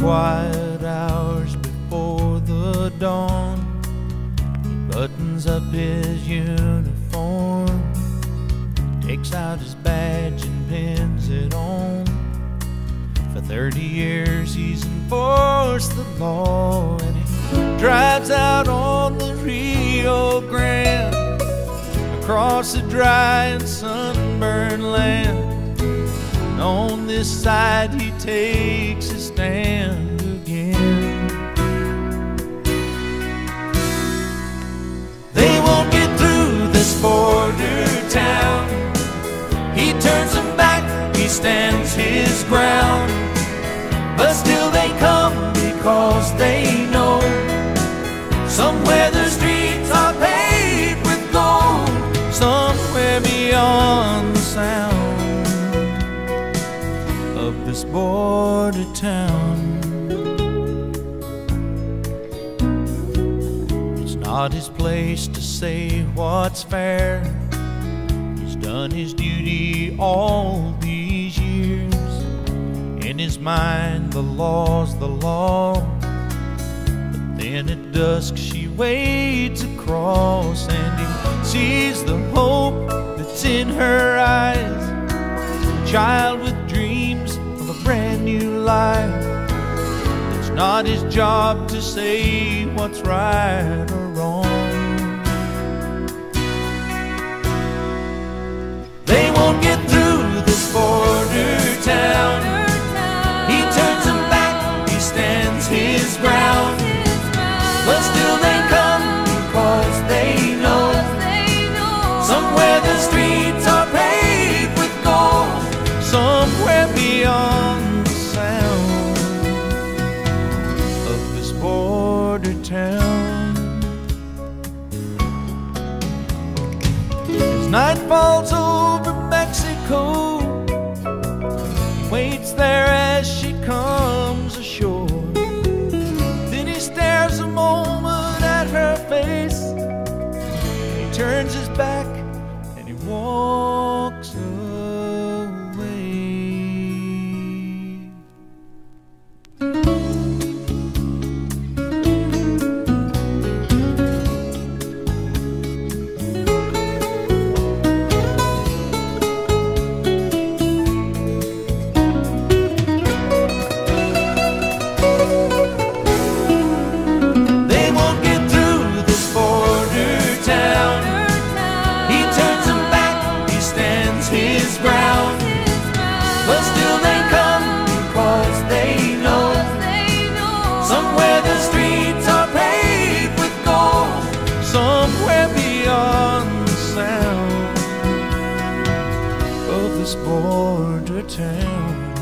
quiet hours before the dawn. He buttons up his uniform, takes out his badge and pins it on. For 30 years he's enforced the law and he drives out on the Rio Grande across the dry and sunburned land and on this side he takes his stand again. They won't get through this border town. He turns them back, he stands his ground. But still they come because they this border town. It's not his place to say what's fair. He's done his duty all these years. In his mind, the law's the law. But then at dusk, she wades across and he sees the hope that's in her eyes. Child with dreams life. It's not his job to say what's right or town. As night falls this border town.